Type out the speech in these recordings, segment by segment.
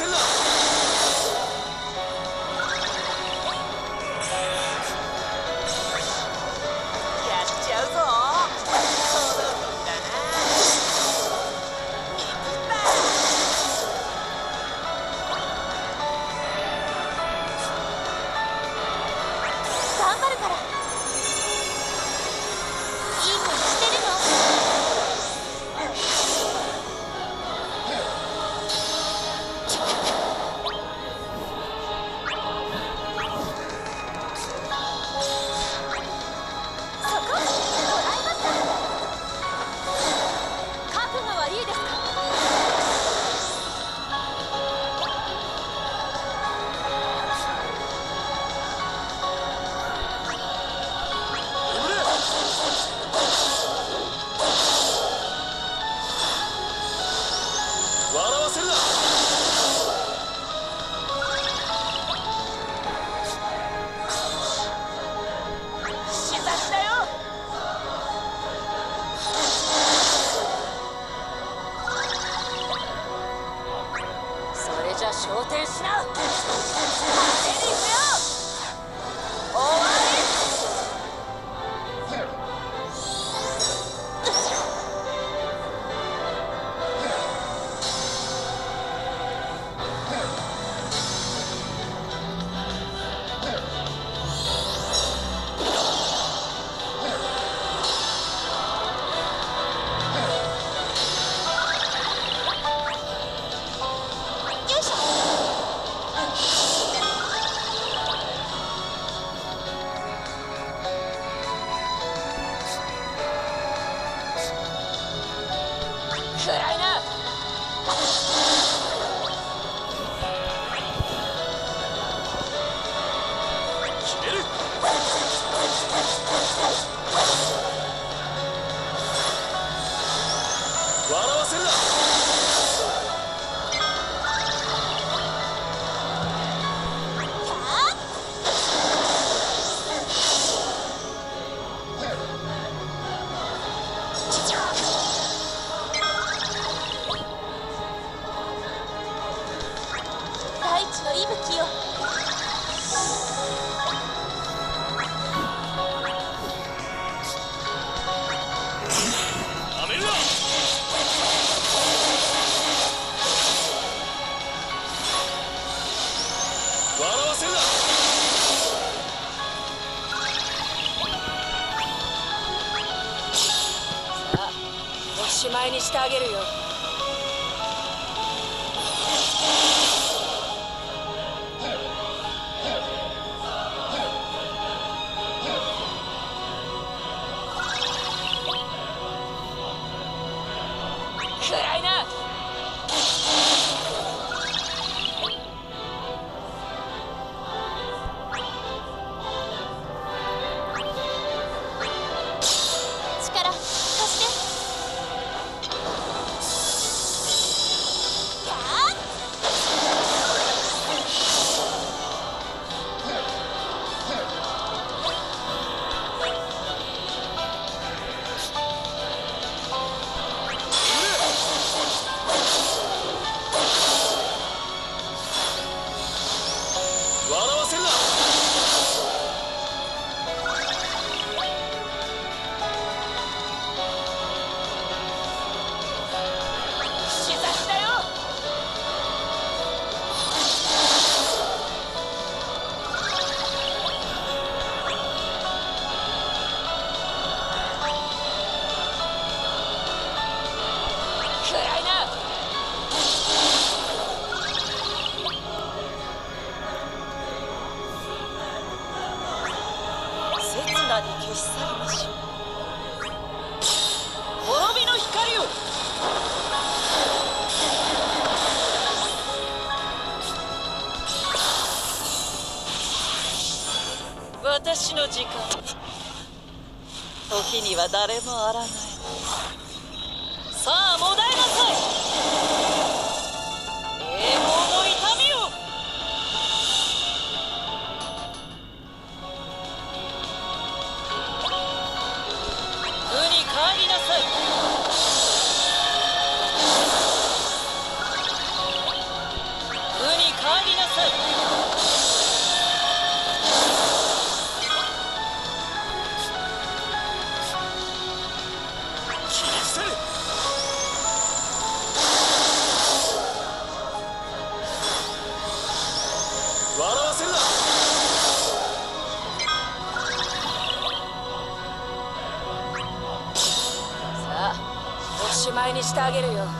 say, look. しまいにしてあげるよ。私の時間。時には誰もあらない。さあもだえなさい。にしてあげるよ。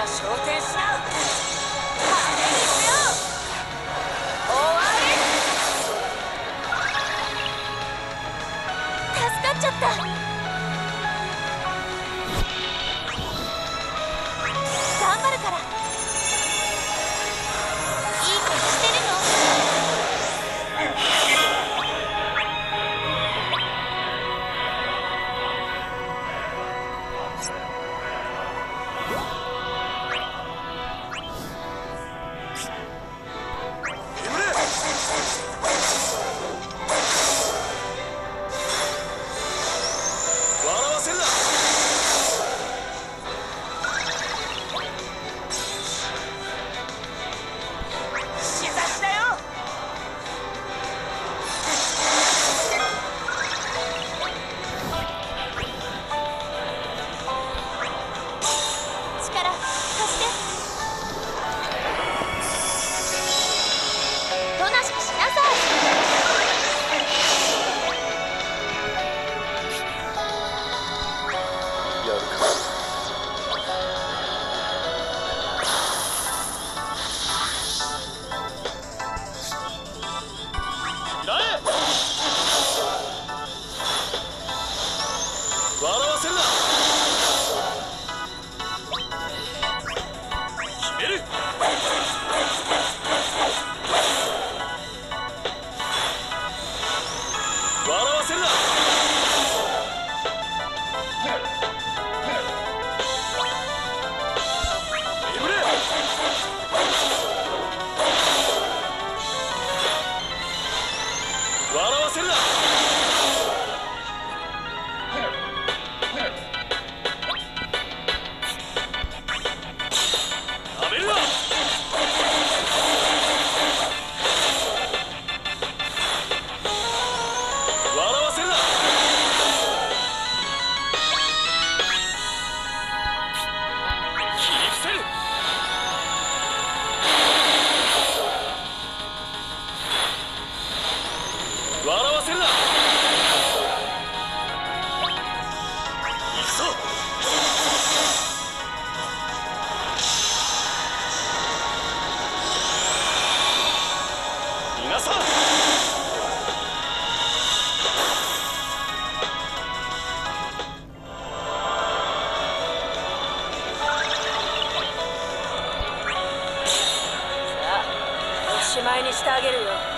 ゃ昇天しなにしてあげるよ。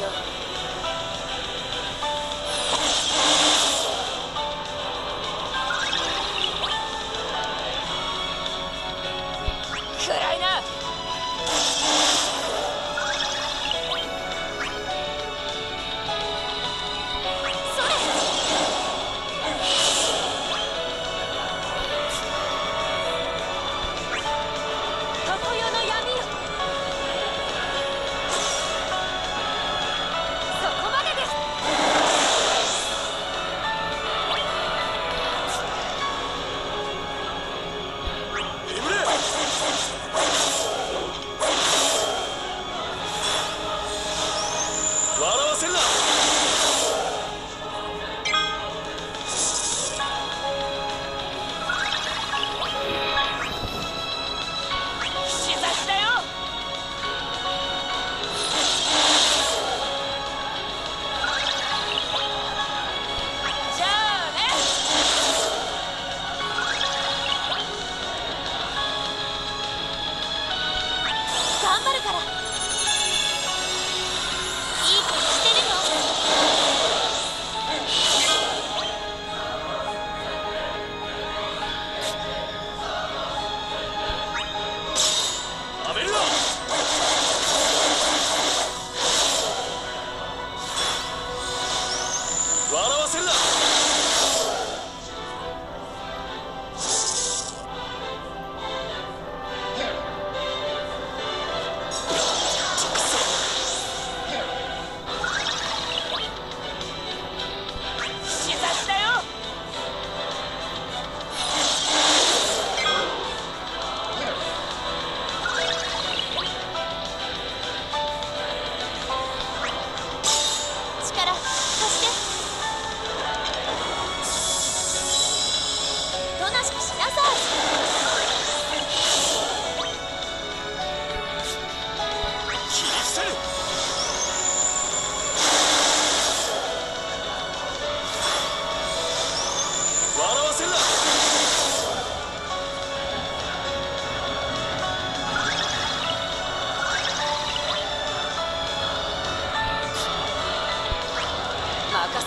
ま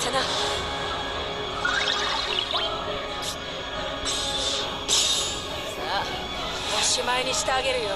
さあおしまいにしてあげるよ。